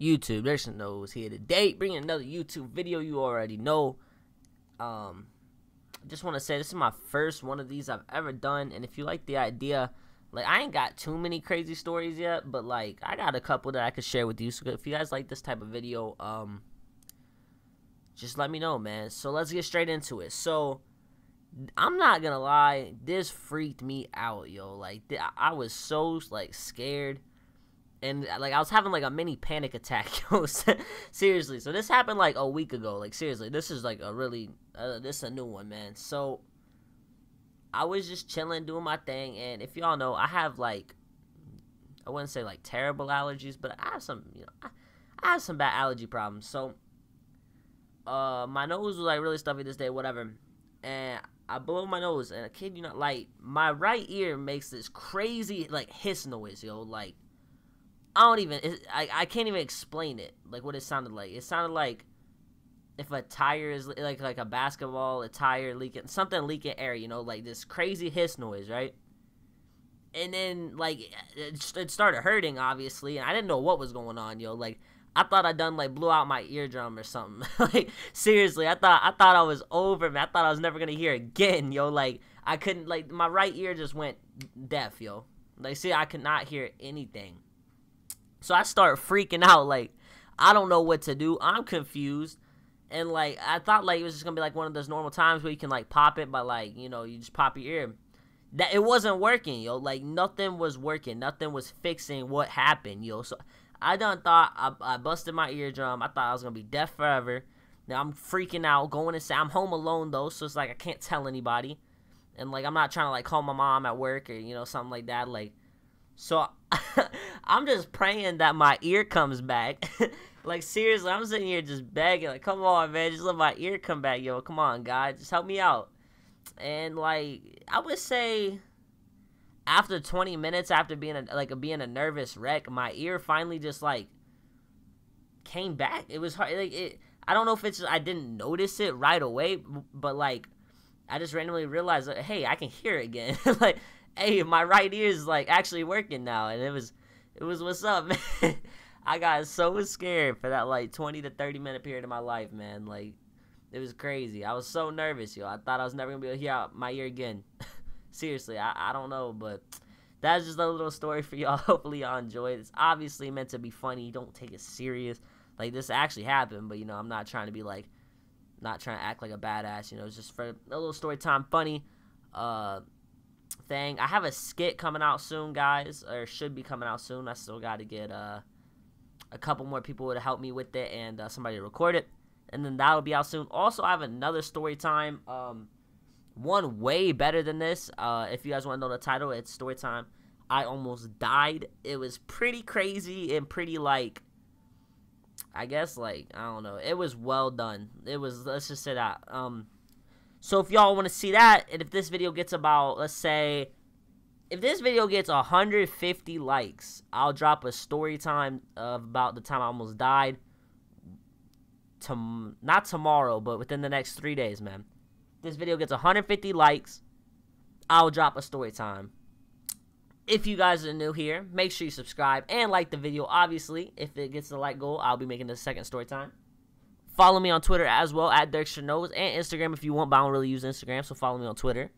YouTube. Dirkster Knows here today, bringing another YouTube video. You already know. Um, just want to say this is my first one of these I've ever done, and if you like the idea, like I ain't got too many crazy stories yet, but like I got a couple that I could share with you. So if you guys like this type of video, um, just let me know, man. So let's get straight into it. So I'm not gonna lie, this freaked me out, yo. Like I was so like scared and like I was having like a mini panic attack. seriously, so this happened like a week ago. Like seriously, this is like a really uh, this is a new one, man. So I was just chilling, doing my thing, and if y'all know, I have like I wouldn't say like terrible allergies, but I have some, you know, I, I have some bad allergy problems. So uh, my nose was like really stuffy this day, whatever, and I blow my nose, and a kid, you know, like my right ear makes this crazy like hiss noise, yo, like I don't even. I I can't even explain it. Like what it sounded like. It sounded like if a tire is like like a basketball, a tire leaking, something leaking air. You know, like this crazy hiss noise, right? And then like it, it started hurting, obviously, and I didn't know what was going on, yo. Like I thought I done like blew out my eardrum or something. like seriously, I thought I thought I was over, man. I thought I was never gonna hear again, yo. Like I couldn't like my right ear just went deaf, yo. Like see, I could not hear anything. So I start freaking out, like, I don't know what to do. I'm confused. And like I thought like it was just gonna be like one of those normal times where you can like pop it by like, you know, you just pop your ear. That it wasn't working, yo. Like nothing was working. Nothing was fixing what happened, yo. So I done thought I, I busted my eardrum. I thought I was gonna be deaf forever. Now I'm freaking out, going inside. I'm home alone though, so it's like I can't tell anybody. And like I'm not trying to like call my mom at work or you know something like that. Like so I'm just praying that my ear comes back. like seriously, I'm sitting here just begging, like, come on, man, just let my ear come back, yo. Come on, God, just help me out. And like I would say after 20 minutes after being a, like being a nervous wreck, my ear finally just like came back. It was hard like it I don't know if it's just, I didn't notice it right away, but like I just randomly realized, like, hey, I can hear again. like hey, my right ear is like actually working now, and it was, it was what's up, man. I got so scared for that like 20 to 30 minute period of my life, man. Like, it was crazy. I was so nervous, yo. I thought I was never gonna be able to hear out my ear again. Seriously, I, I don't know, but that's just a little story for y'all. Hopefully y'all enjoy it. It's obviously meant to be funny. Don't take it serious. Like this actually happened, but you know, I'm not trying to be like not trying to act like a badass, you know, it's just for a little story time funny. Uh thing. I have a skit coming out soon, guys, or should be coming out soon. I still got to get uh, a couple more people to help me with it and uh, somebody to record it, and then that'll be out soon. Also, I have another story time, um, one way better than this. Uh, if you guys want to know the title, it's story time. I almost died. It was pretty crazy and pretty like. I guess like I don't know. It was well done. It was let's just say that. Um, so if y'all want to see that, and if this video gets about, let's say, if this video gets 150 likes, I'll drop a story time of about the time I almost died. To, not tomorrow, but within the next three days, man. This video gets 150 likes, I'll drop a story time. If you guys are new here, make sure you subscribe and like the video. Obviously, if it gets the like goal, I'll be making the second story time. Follow me on Twitter as well at Dirk Knows and Instagram if you want, but I don't really use Instagram, so follow me on Twitter.